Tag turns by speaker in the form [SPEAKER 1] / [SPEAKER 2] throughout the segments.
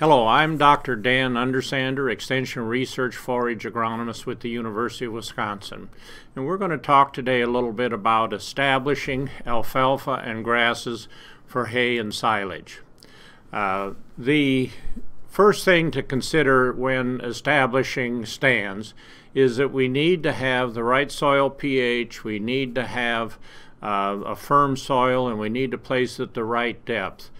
[SPEAKER 1] Hello, I'm Dr. Dan Undersander, Extension Research Forage Agronomist with the University of Wisconsin. And we're going to talk today a little bit about establishing alfalfa and grasses for hay and silage. Uh, the first thing to consider when establishing stands is that we need to have the right soil pH, we need to have uh, a firm soil, and we need to place it at the right depth.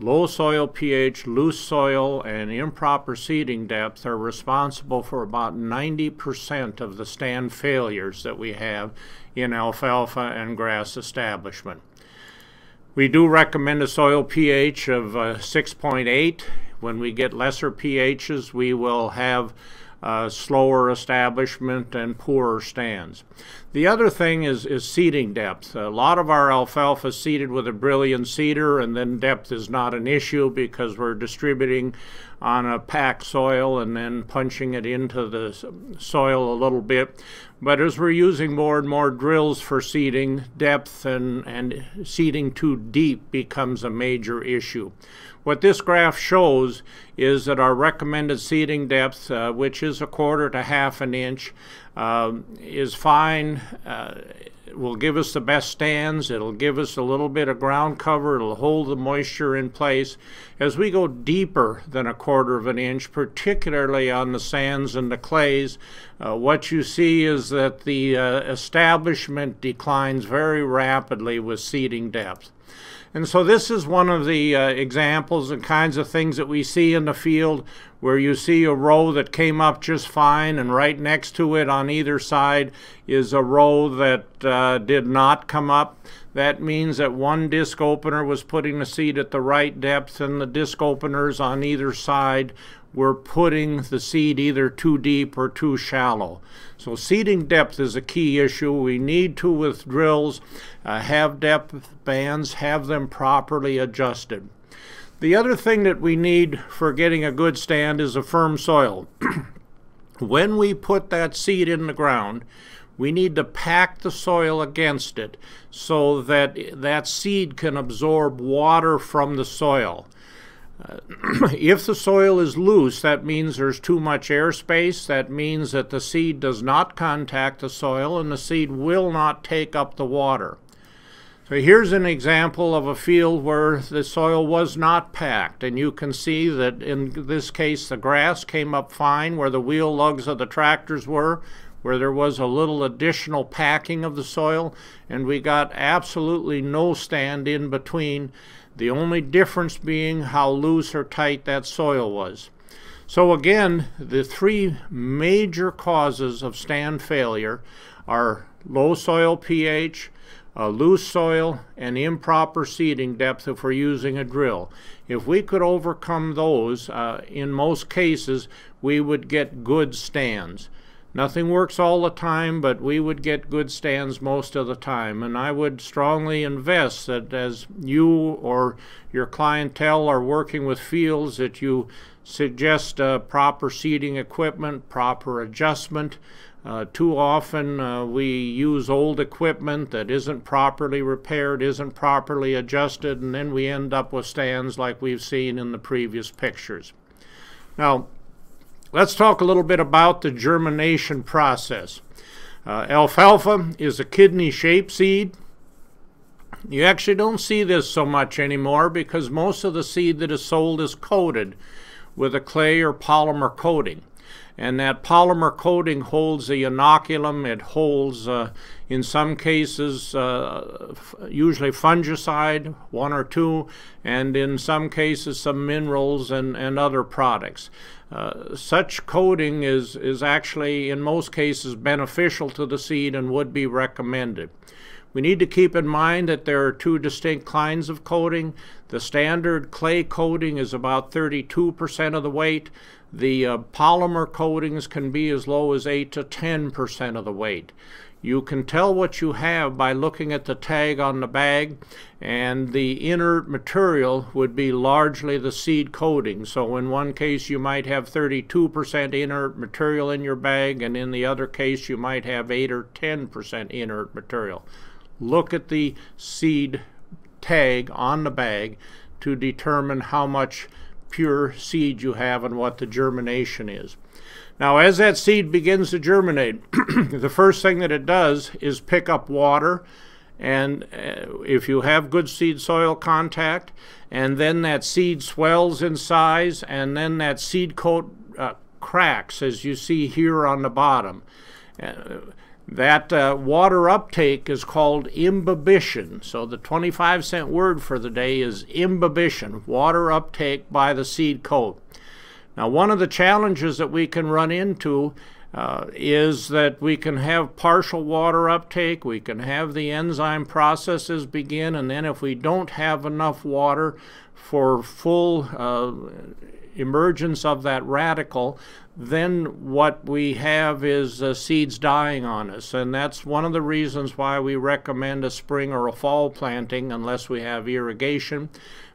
[SPEAKER 1] Low soil pH, loose soil, and improper seeding depth are responsible for about 90% of the stand failures that we have in alfalfa and grass establishment. We do recommend a soil pH of uh, 6.8. When we get lesser pHs, we will have uh, slower establishment and poorer stands. The other thing is, is seeding depth. A lot of our alfalfa is seeded with a Brillion seeder and then depth is not an issue because we're distributing on a packed soil and then punching it into the soil a little bit. But as we're using more and more drills for seeding, depth and, and seeding too deep becomes a major issue. What this graph shows is that our recommended seeding depth, uh, which is a quarter to half an inch, uh, is fine. Uh, will give us the best stands. It'll give us a little bit of ground cover. It'll hold the moisture in place. As we go deeper than a quarter of an inch, particularly on the sands and the clays, uh, what you see is that the uh, establishment declines very rapidly with seeding depth. And so this is one of the uh, examples and kinds of things that we see in the field where you see a row that came up just fine and right next to it on either side is a row that uh, did not come up. That means that one disc opener was putting the seed at the right depth and the disc openers on either side we're putting the seed either too deep or too shallow. So seeding depth is a key issue. We need to, with drills, uh, have depth bands, have them properly adjusted. The other thing that we need for getting a good stand is a firm soil. when we put that seed in the ground, we need to pack the soil against it so that that seed can absorb water from the soil. Uh, if the soil is loose, that means there's too much airspace. That means that the seed does not contact the soil and the seed will not take up the water. So here's an example of a field where the soil was not packed and you can see that in this case the grass came up fine where the wheel lugs of the tractors were where there was a little additional packing of the soil and we got absolutely no stand in between the only difference being how loose or tight that soil was. So again, the three major causes of stand failure are low soil pH, loose soil, and improper seeding depth if we're using a drill. If we could overcome those, uh, in most cases, we would get good stands. Nothing works all the time, but we would get good stands most of the time. And I would strongly invest that as you or your clientele are working with fields, that you suggest uh, proper seeding equipment, proper adjustment. Uh, too often uh, we use old equipment that isn't properly repaired, isn't properly adjusted, and then we end up with stands like we've seen in the previous pictures. Now, Let's talk a little bit about the germination process. Uh, alfalfa is a kidney-shaped seed. You actually don't see this so much anymore because most of the seed that is sold is coated with a clay or polymer coating and that polymer coating holds the inoculum. It holds, uh, in some cases, uh, usually fungicide, one or two, and in some cases some minerals and, and other products. Uh, such coating is, is actually, in most cases, beneficial to the seed and would be recommended. We need to keep in mind that there are two distinct kinds of coating. The standard clay coating is about 32% of the weight. The uh, polymer coatings can be as low as 8 to 10% of the weight. You can tell what you have by looking at the tag on the bag and the inert material would be largely the seed coating. So in one case you might have 32% inert material in your bag and in the other case you might have 8 or 10% inert material. Look at the seed tag on the bag to determine how much pure seed you have and what the germination is. Now, as that seed begins to germinate, the first thing that it does is pick up water. And uh, if you have good seed soil contact, and then that seed swells in size, and then that seed coat uh, cracks, as you see here on the bottom. Uh, that uh, water uptake is called imbibition. So the 25 cent word for the day is imbibition, water uptake by the seed coat. Now, one of the challenges that we can run into uh, is that we can have partial water uptake, we can have the enzyme processes begin, and then if we don't have enough water for full uh, emergence of that radicle, then what we have is uh, seeds dying on us. And that's one of the reasons why we recommend a spring or a fall planting unless we have irrigation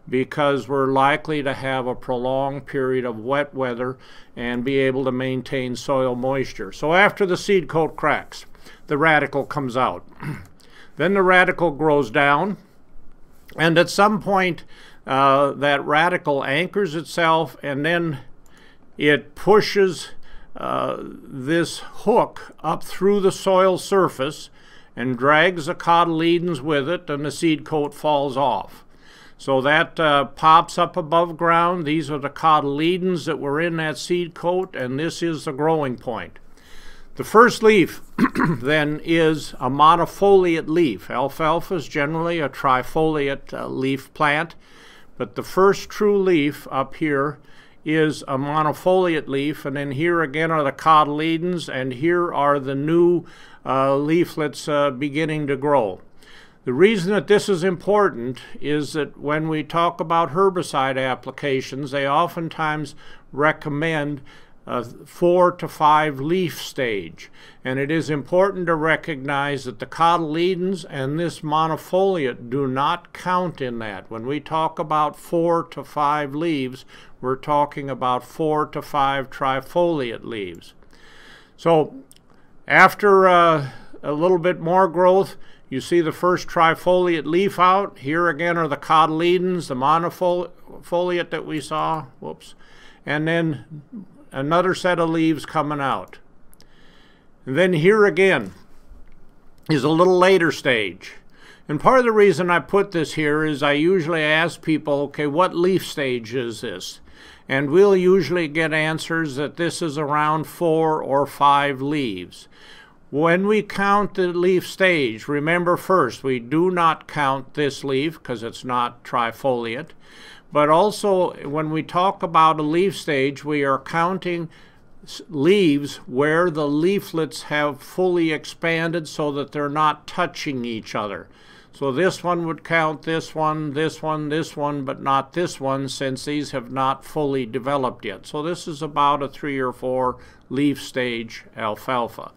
[SPEAKER 1] because we're likely to have a prolonged period of wet weather and be able to maintain soil moisture. So after the seed coat cracks, the radicle comes out. then the radicle grows down and at some point uh, that radicle anchors itself and then it pushes uh, this hook up through the soil surface and drags the cotyledons with it and the seed coat falls off. So that uh, pops up above ground. These are the cotyledons that were in that seed coat and this is the growing point. The first leaf then is a monofoliate leaf. Alfalfa is generally a trifoliate uh, leaf plant, but the first true leaf up here is a monofoliate leaf, and then here again are the cotyledons, and here are the new uh, leaflets uh, beginning to grow. The reason that this is important is that when we talk about herbicide applications, they oftentimes recommend a four to five leaf stage. And it is important to recognize that the cotyledons and this monofoliate do not count in that. When we talk about four to five leaves, we're talking about four to five trifoliate leaves. So after uh, a little bit more growth, you see the first trifoliate leaf out. Here again are the cotyledons, the monofoliate that we saw. Whoops. And then another set of leaves coming out. And then here again is a little later stage. And part of the reason I put this here is I usually ask people, okay, what leaf stage is this? And we'll usually get answers that this is around four or five leaves. When we count the leaf stage, remember first, we do not count this leaf because it's not trifoliate. But also, when we talk about a leaf stage, we are counting leaves where the leaflets have fully expanded so that they're not touching each other. So this one would count this one, this one, this one, but not this one since these have not fully developed yet. So this is about a three or four leaf stage alfalfa.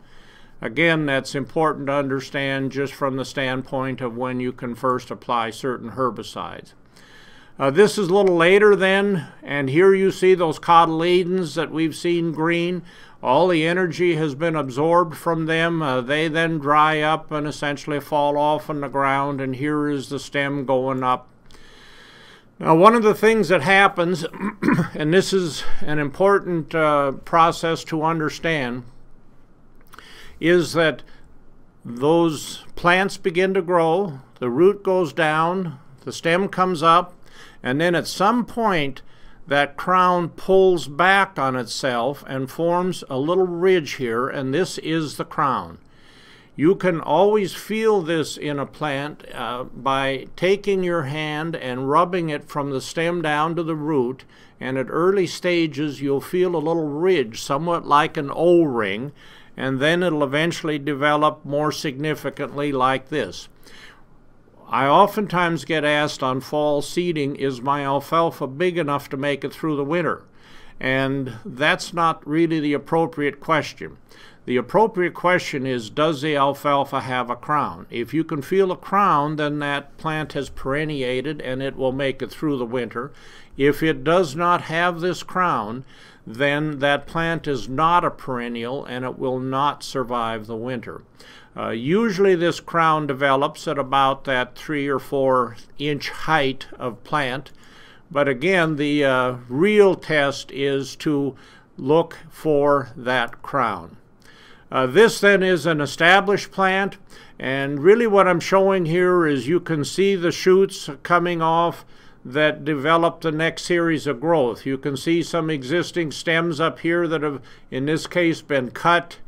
[SPEAKER 1] Again, that's important to understand just from the standpoint of when you can first apply certain herbicides. Uh, this is a little later then, and here you see those cotyledons that we've seen green. All the energy has been absorbed from them. Uh, they then dry up and essentially fall off on the ground, and here is the stem going up. Now, one of the things that happens, and this is an important uh, process to understand, is that those plants begin to grow, the root goes down, the stem comes up, and then at some point that crown pulls back on itself and forms a little ridge here, and this is the crown. You can always feel this in a plant uh, by taking your hand and rubbing it from the stem down to the root, and at early stages you'll feel a little ridge, somewhat like an O-ring, and then it'll eventually develop more significantly like this. I oftentimes get asked on fall seeding, is my alfalfa big enough to make it through the winter? And that's not really the appropriate question. The appropriate question is, does the alfalfa have a crown? If you can feel a crown, then that plant has perenniated and it will make it through the winter. If it does not have this crown, then that plant is not a perennial and it will not survive the winter. Uh, usually this crown develops at about that three or four inch height of plant, But again, the uh, real test is to look for that crown. Uh, this then is an established plant, and really what I'm showing here is you can see the shoots coming off that develop the next series of growth. You can see some existing stems up here that have, in this case, been cut,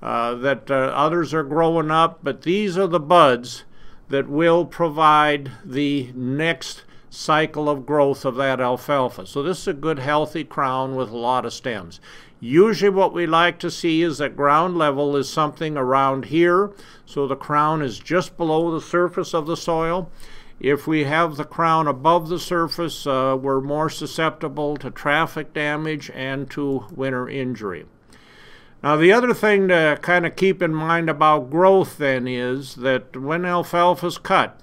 [SPEAKER 1] uh, that uh, others are growing up, but these are the buds that will provide the next cycle of growth of that alfalfa. So this is a good healthy crown with a lot of stems. Usually what we like to see is that ground level is something around here. So the crown is just below the surface of the soil. If we have the crown above the surface, uh, we're more susceptible to traffic damage and to winter injury. Now the other thing to kind of keep in mind about growth then is that when alfalfa is cut,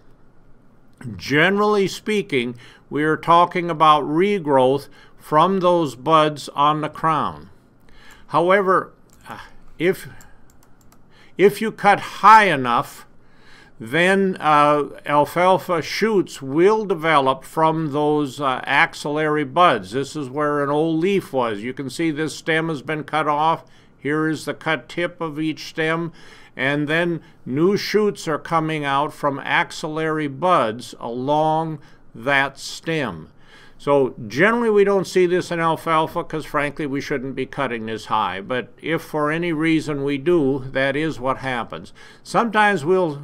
[SPEAKER 1] generally speaking, we are talking about regrowth from those buds on the crown. However, if, if you cut high enough, then uh, alfalfa shoots will develop from those uh, axillary buds. This is where an old leaf was. You can see this stem has been cut off. Here is the cut tip of each stem. And then new shoots are coming out from axillary buds along that stem. So generally we don't see this in alfalfa because frankly we shouldn't be cutting this high. But if for any reason we do, that is what happens. Sometimes we'll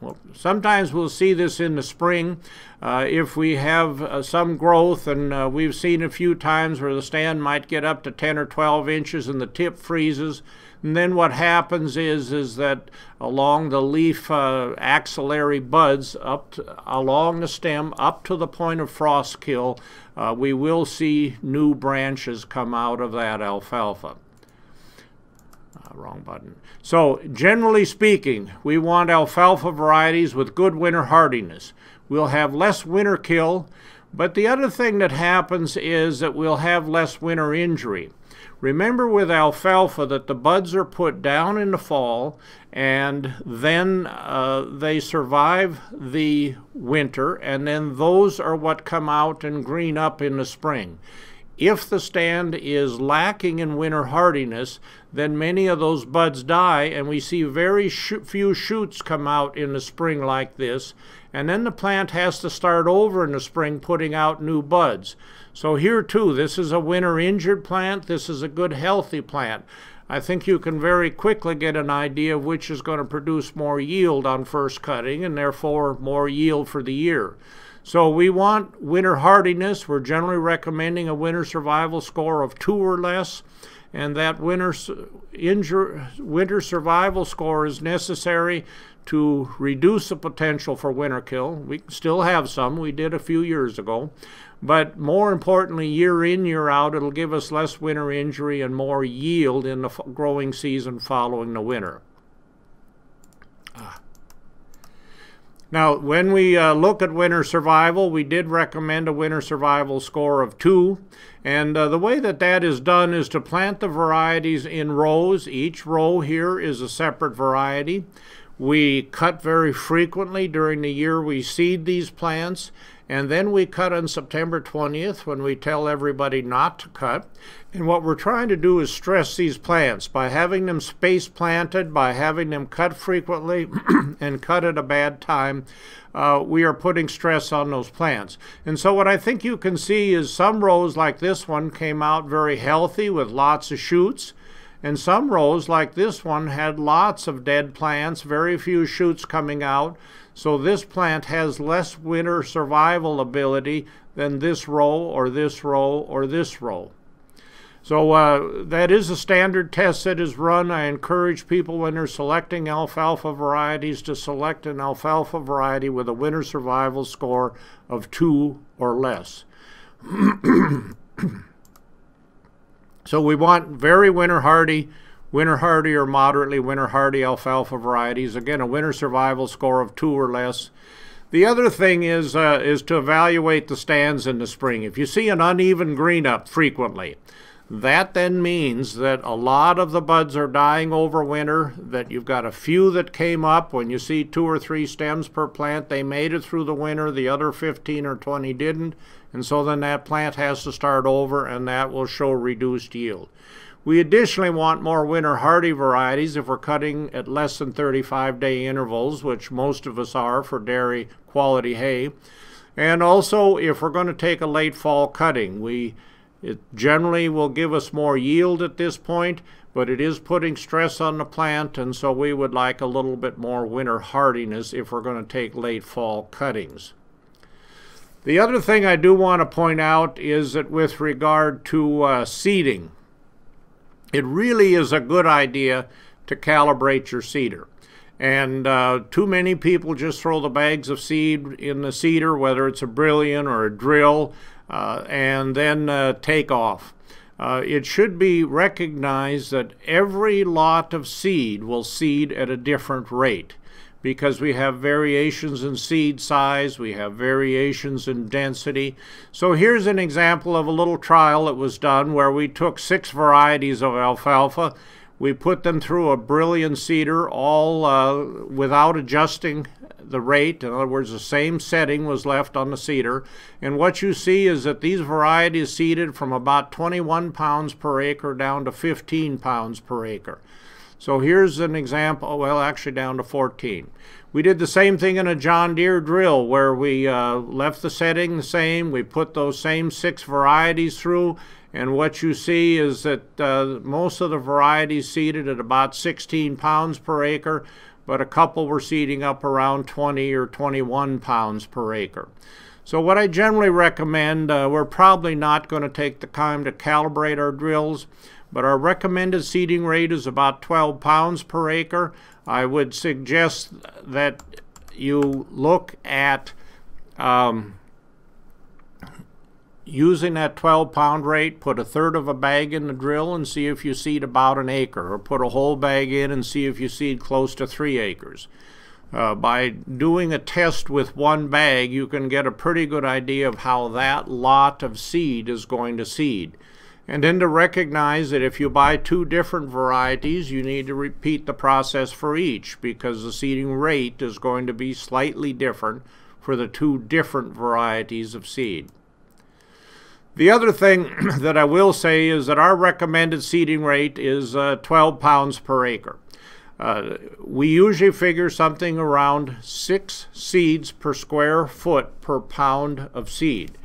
[SPEAKER 1] well, sometimes we'll see this in the spring uh, if we have uh, some growth, and uh, we've seen a few times where the stand might get up to 10 or 12 inches and the tip freezes. And then what happens is is that along the leaf uh, axillary buds up to, along the stem up to the point of frost kill, uh, we will see new branches come out of that alfalfa. Wrong button. So generally speaking, we want alfalfa varieties with good winter hardiness. We'll have less winter kill, but the other thing that happens is that we'll have less winter injury. Remember with alfalfa that the buds are put down in the fall and then uh, they survive the winter and then those are what come out and green up in the spring. If the stand is lacking in winter hardiness, then many of those buds die and we see very sh few shoots come out in the spring like this and then the plant has to start over in the spring putting out new buds. So here too, this is a winter injured plant. This is a good healthy plant. I think you can very quickly get an idea of which is going to produce more yield on first cutting and therefore more yield for the year. So we want winter hardiness. We're generally recommending a winter survival score of two or less and that winter, winter survival score is necessary to reduce the potential for winter kill. We still have some, we did a few years ago, but more importantly, year in, year out, it'll give us less winter injury and more yield in the growing season following the winter. Now, when we uh, look at winter survival, we did recommend a winter survival score of 2. And uh, the way that that is done is to plant the varieties in rows. Each row here is a separate variety. We cut very frequently during the year we seed these plants. And then we cut on September 20th when we tell everybody not to cut. And what we're trying to do is stress these plants by having them space planted, by having them cut frequently and cut at a bad time. Uh, we are putting stress on those plants. And so what I think you can see is some rows like this one came out very healthy with lots of shoots. And some rows like this one had lots of dead plants, very few shoots coming out. So this plant has less winter survival ability than this row or this row or this row. So uh, that is a standard test that is run. I encourage people when they're selecting alfalfa varieties to select an alfalfa variety with a winter survival score of two or less. so we want very winter hardy winter hardy or moderately winter hardy alfalfa varieties. Again, a winter survival score of two or less. The other thing is, uh, is to evaluate the stands in the spring. If you see an uneven green up frequently, That then means that a lot of the buds are dying over winter, that you've got a few that came up. When you see two or three stems per plant, they made it through the winter, the other 15 or 20 didn't, and so then that plant has to start over and that will show reduced yield. We additionally want more winter hardy varieties if we're cutting at less than 35 day intervals, which most of us are for dairy quality hay. And also if we're going to take a late fall cutting, we it generally will give us more yield at this point, but it is putting stress on the plant, and so we would like a little bit more winter hardiness if we're going to take late fall cuttings. The other thing I do want to point out is that with regard to uh, seeding, it really is a good idea to calibrate your seeder. And uh, too many people just throw the bags of seed in the seeder, whether it's a Brillion or a drill, and then uh, take off. Uh, it should be recognized that every lot of seed will seed at a different rate because we have variations in seed size, we have variations in density. So here's an example of a little trial that was done where we took six varieties of alfalfa we put them through a Brillion seeder all uh, without adjusting the rate. In other words, the same setting was left on the seeder. And what you see is that these varieties seeded from about 21 pounds per acre down to 15 pounds per acre. So here's an example, well, actually down to 14. We did the same thing in a John Deere drill where we uh, left the setting the same. We put those same six varieties through and what you see is that uh, most of the varieties seeded at about 16 pounds per acre, but a couple were seeding up around 20 or 21 pounds per acre. So what I generally recommend, uh, we're probably not going to take the time to calibrate our drills, but our recommended seeding rate is about 12 pounds per acre. I would suggest that you look at um, using that 12 pound rate, put a third of a bag in the drill and see if you seed about an acre, or put a whole bag in and see if you seed close to three acres. Uh, by doing a test with one bag, you can get a pretty good idea of how that lot of seed is going to seed. And then to recognize that if you buy two different varieties, you need to repeat the process for each because the seeding rate is going to be slightly different for the two different varieties of seed. The other thing that I will say is that our recommended seeding rate is uh, 12 pounds per acre. Uh, we usually figure something around six seeds per square foot per pound of seed.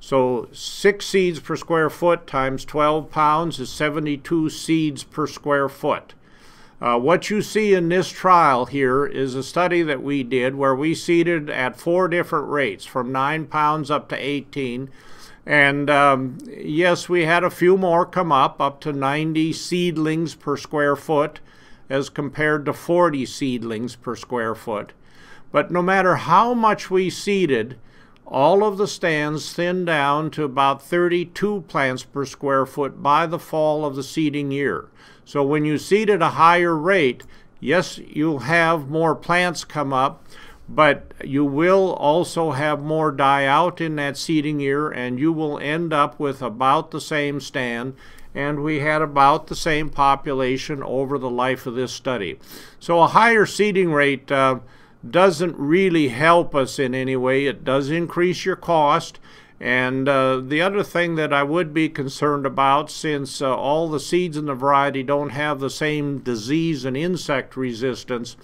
[SPEAKER 1] So six seeds per square foot times 12 pounds is 72 seeds per square foot. Uh, what you see in this trial here is a study that we did where we seeded at four different rates from 9 pounds up to 18 and um, yes, we had a few more come up, up to 90 seedlings per square foot as compared to 40 seedlings per square foot. But no matter how much we seeded, all of the stands thinned down to about 32 plants per square foot by the fall of the seeding year. So when you seed at a higher rate, yes, you'll have more plants come up, but you will also have more die out in that seeding year and you will end up with about the same stand and we had about the same population over the life of this study. So a higher seeding rate uh, doesn't really help us in any way. It does increase your cost. And uh, the other thing that I would be concerned about, since uh, all the seeds in the variety don't have the same disease and insect resistance,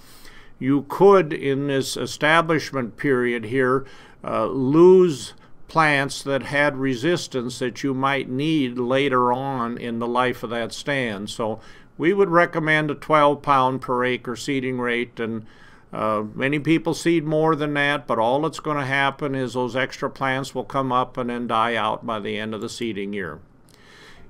[SPEAKER 1] you could, in this establishment period here, uh, lose plants that had resistance that you might need later on in the life of that stand. So we would recommend a 12 pound per acre seeding rate and uh, many people seed more than that, but all that's going to happen is those extra plants will come up and then die out by the end of the seeding year.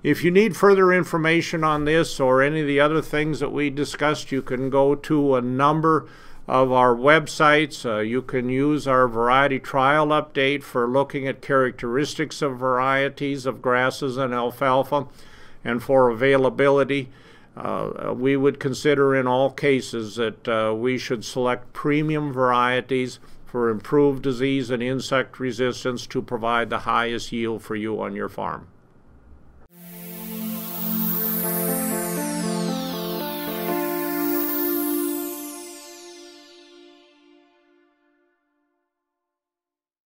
[SPEAKER 1] If you need further information on this or any of the other things that we discussed, you can go to a number of our websites. Uh, you can use our variety trial update for looking at characteristics of varieties of grasses and alfalfa and for availability. Uh, we would consider in all cases that uh, we should select premium varieties for improved disease and insect resistance to provide the highest yield for you on your farm.